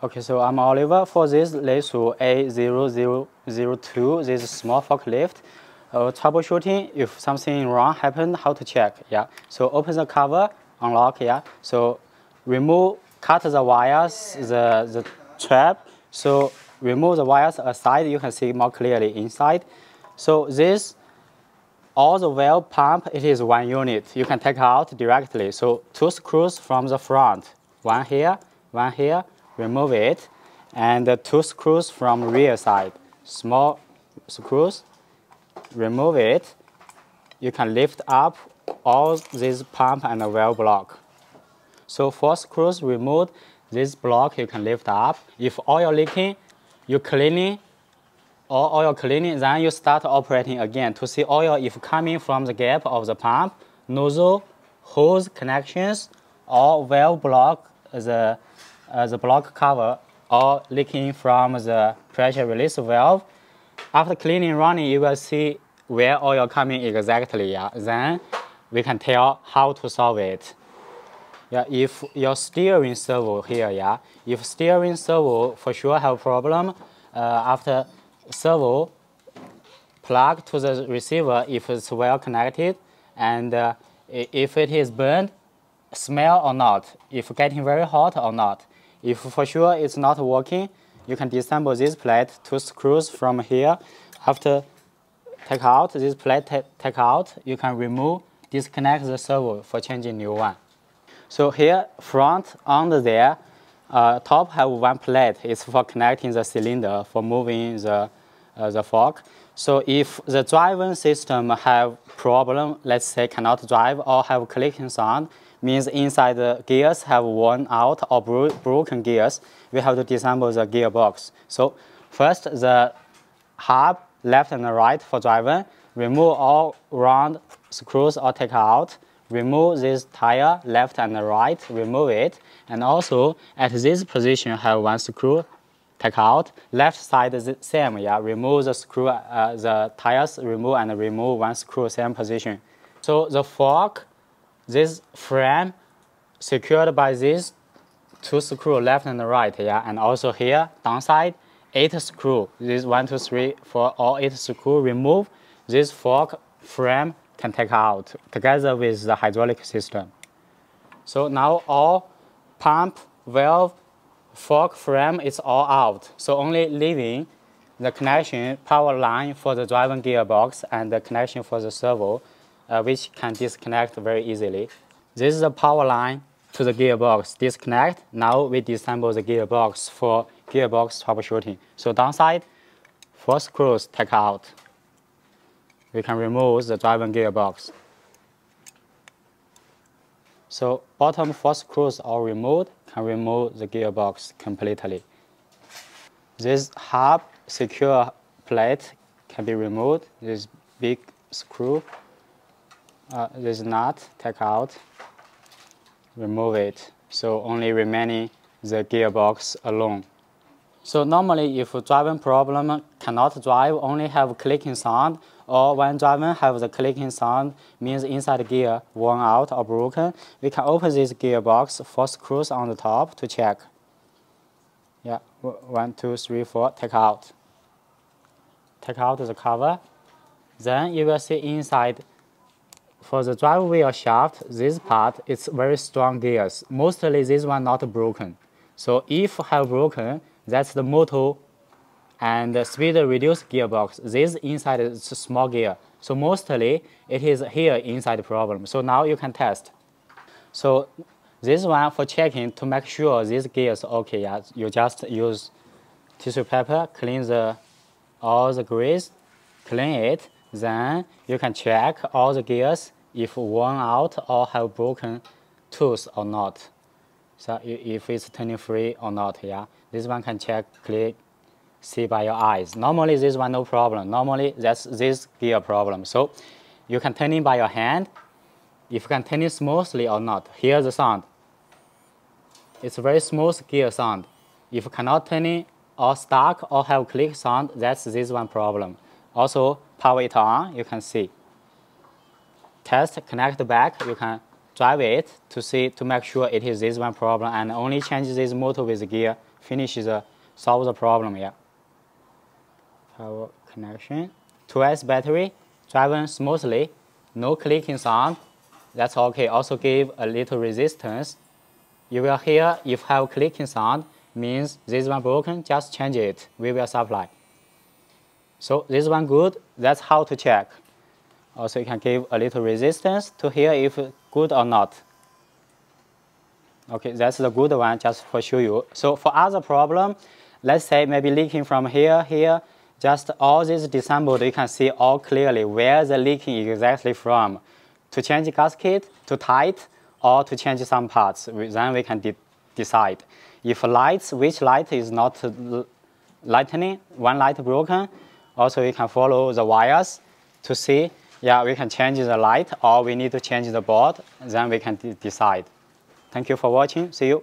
Okay, so I'm Oliver. For this LESU A0002, this small forklift, uh, troubleshooting, if something wrong happened, how to check, yeah. So open the cover, unlock, yeah. So remove, cut the wires, the, the trap. So remove the wires aside, you can see more clearly inside. So this, all the valve pump, it is one unit. You can take out directly. So two screws from the front, one here, one here, remove it, and the two screws from rear side, small screws, remove it. You can lift up all this pump and valve block. So four screws removed, this block you can lift up. If oil leaking, you cleaning, or oil cleaning, then you start operating again to see oil if coming from the gap of the pump, nozzle, hose connections, or valve block, the uh, the block cover or leaking from the pressure release valve. After cleaning running, you will see where oil coming exactly. Yeah. Then we can tell how to solve it. Yeah, if your steering servo here, yeah, if steering servo for sure have problem, uh, after servo plug to the receiver if it's well connected, and uh, if it is burned, smell or not, if getting very hot or not. If for sure it's not working, you can disassemble this plate, two screws from here. After take out this plate, take out, you can remove, disconnect the servo for changing new one. So here, front, under there, uh, top have one plate. It's for connecting the cylinder, for moving the, uh, the fork. So if the driving system have problem, let's say cannot drive or have clicking sound, means inside the gears have worn out or bro broken gears, we have to disassemble the gearbox. So first the hub left and right for driving, remove all round screws or take out, remove this tire left and right, remove it, and also at this position have one screw take out, left side is the same, yeah, remove the screw, uh, the tires, remove and remove one screw, same position. So the fork this frame secured by these two screw left and right, yeah, and also here downside eight screw. This one, two, three, four, all eight screw remove. This fork frame can take out together with the hydraulic system. So now all pump, valve, fork frame is all out. So only leaving the connection power line for the driving gearbox and the connection for the servo uh, which can disconnect very easily. This is the power line to the gearbox. Disconnect. Now we disassemble the gearbox for gearbox troubleshooting. So downside, four screws take out. We can remove the driving gearbox. So bottom four screws are removed, can remove the gearbox completely. This hub secure plate can be removed, this big screw uh, this nut, take out, remove it. So only remaining the gearbox alone. So normally if driving problem cannot drive, only have clicking sound, or when driving have the clicking sound means inside gear worn out or broken, we can open this gearbox, four screws on the top to check. Yeah, one, two, three, four, take out. Take out the cover. Then you will see inside for the drive wheel shaft, this part is very strong gears. Mostly this one not broken. So if have broken, that's the motor and speed reduced gearbox. This inside is small gear. So mostly it is here inside the problem. So now you can test. So this one for checking to make sure this gear is okay. Yeah, you just use tissue paper, clean the all the grease, clean it, then you can check all the gears if worn out or have broken tooth or not. So if it's turning free or not, yeah. This one can check, click, see by your eyes. Normally this one no problem. Normally that's this gear problem. So you can turn it by your hand. If you can turn it smoothly or not, hear the sound. It's very smooth gear sound. If you cannot turn it or stuck or have click sound, that's this one problem. Also, power it on, you can see. Test, connect back, you can drive it to see to make sure it is this one problem and only change this motor with gear finish the solve the problem. Yeah. Power connection. 2S battery, driving smoothly, no clicking sound. That's okay. Also give a little resistance. You will hear if have clicking sound, means this one broken, just change it. We will supply. So this one good, that's how to check. Also you can give a little resistance to hear if good or not. Okay, that's the good one just for show you. So for other problem, let's say maybe leaking from here, here, just all these disassembled, you can see all clearly where the leaking exactly from. To change gasket, to tight, or to change some parts, then we can de decide. If lights, which light is not lightning, one light broken, also we can follow the wires to see, yeah, we can change the light or we need to change the board, then we can decide. Thank you for watching, see you.